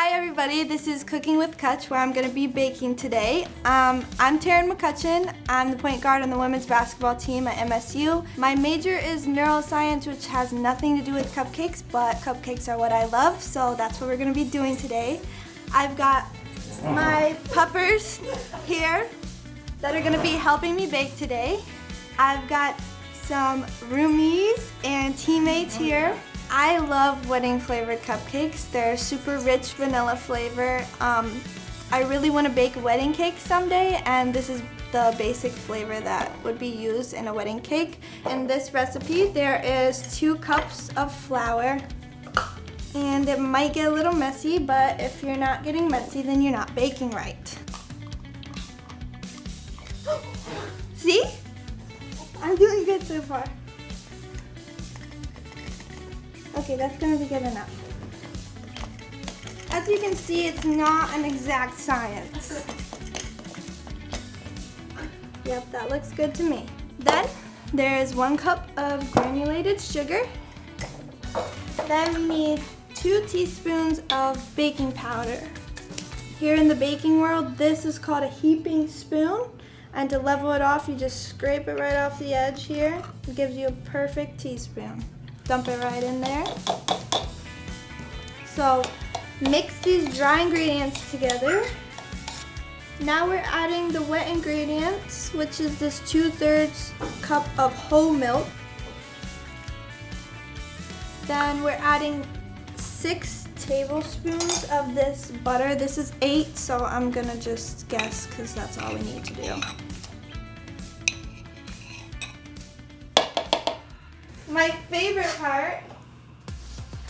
Hi everybody, this is Cooking with Cutch where I'm going to be baking today. Um, I'm Taryn McCutcheon. I'm the point guard on the women's basketball team at MSU. My major is neuroscience which has nothing to do with cupcakes, but cupcakes are what I love, so that's what we're going to be doing today. I've got my puppers here that are going to be helping me bake today. I've got some roomies and teammates here. I love wedding flavored cupcakes. They're super rich vanilla flavor. Um, I really want to bake wedding cake someday and this is the basic flavor that would be used in a wedding cake. In this recipe there is two cups of flour and it might get a little messy but if you're not getting messy then you're not baking right. See? I'm doing good so far. Okay, that's gonna be good enough. As you can see, it's not an exact science. Yep, that looks good to me. Then, there is one cup of granulated sugar. Then we need two teaspoons of baking powder. Here in the baking world, this is called a heaping spoon. And to level it off, you just scrape it right off the edge here. It gives you a perfect teaspoon. Dump it right in there. So mix these dry ingredients together. Now we're adding the wet ingredients, which is this two-thirds cup of whole milk. Then we're adding six tablespoons of this butter. This is eight, so I'm gonna just guess because that's all we need to do. My favorite part,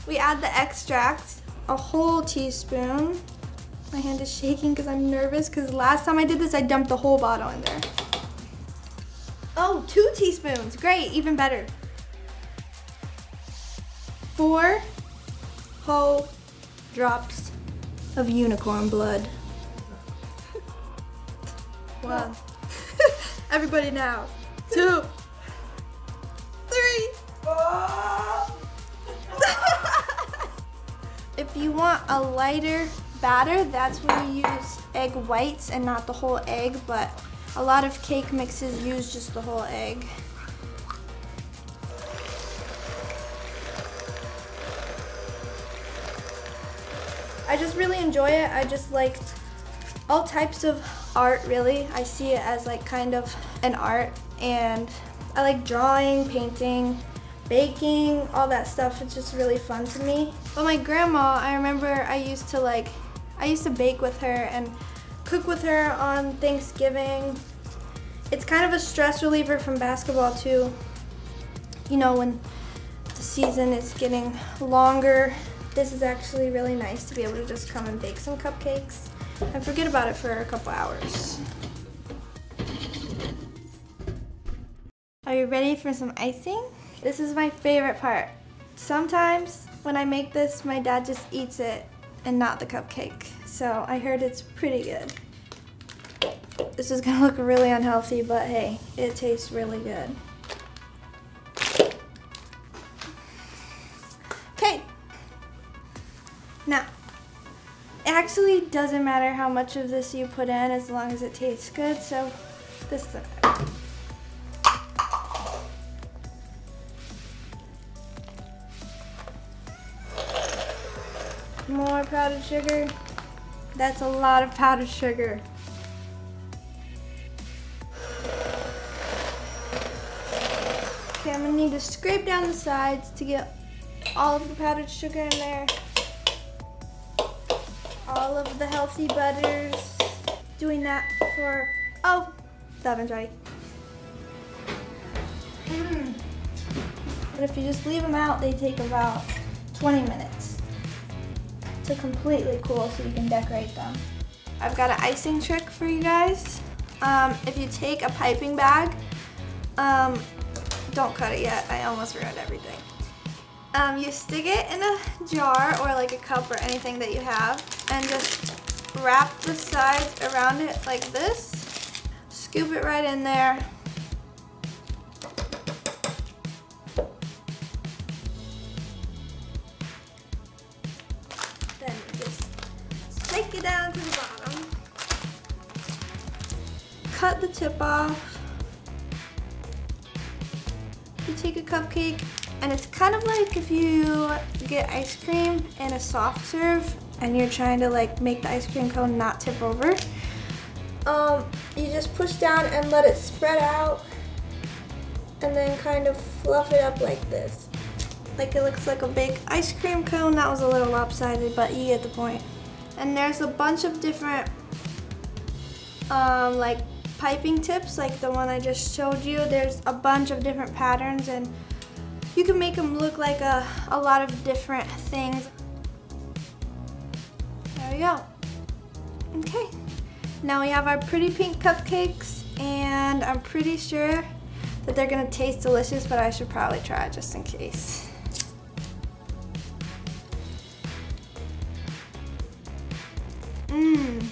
we add the extract, a whole teaspoon. My hand is shaking because I'm nervous because last time I did this, I dumped the whole bottle in there. Oh, two teaspoons, great, even better. Four whole drops of unicorn blood. One. Everybody now. Two. You want a lighter batter, that's when you use egg whites and not the whole egg, but a lot of cake mixes use just the whole egg. I just really enjoy it. I just like all types of art really. I see it as like kind of an art and I like drawing, painting, baking, all that stuff. It's just really fun to me. But my grandma, I remember I used to like, I used to bake with her and cook with her on Thanksgiving. It's kind of a stress reliever from basketball too. You know, when the season is getting longer, this is actually really nice to be able to just come and bake some cupcakes and forget about it for a couple hours. Are you ready for some icing? This is my favorite part. Sometimes when I make this, my dad just eats it and not the cupcake. So I heard it's pretty good. This is gonna look really unhealthy, but hey, it tastes really good. Okay. Now, it actually doesn't matter how much of this you put in as long as it tastes good, so this is More powdered sugar. That's a lot of powdered sugar. Okay, I'm gonna need to scrape down the sides to get all of the powdered sugar in there. All of the healthy butters. Doing that for, oh, the oven's ready. Mm. But if you just leave them out, they take about 20 minutes to completely cool so you can decorate them. I've got an icing trick for you guys. Um, if you take a piping bag, um, don't cut it yet, I almost ruined everything. Um, you stick it in a jar or like a cup or anything that you have and just wrap the sides around it like this. Scoop it right in there. It down to the bottom. Cut the tip off. You take a cupcake and it's kind of like if you get ice cream in a soft serve and you're trying to like make the ice cream cone not tip over. Um, you just push down and let it spread out and then kind of fluff it up like this. Like it looks like a big ice cream cone. That was a little lopsided, but you get the point. And there's a bunch of different um, like piping tips, like the one I just showed you. There's a bunch of different patterns and you can make them look like a, a lot of different things. There we go. Okay. Now we have our pretty pink cupcakes and I'm pretty sure that they're gonna taste delicious, but I should probably try just in case. Mmm.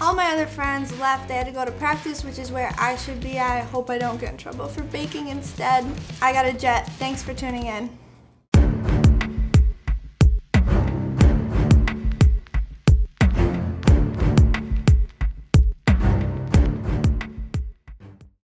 All my other friends left. They had to go to practice, which is where I should be. I hope I don't get in trouble for baking instead. I got a jet. Thanks for tuning in.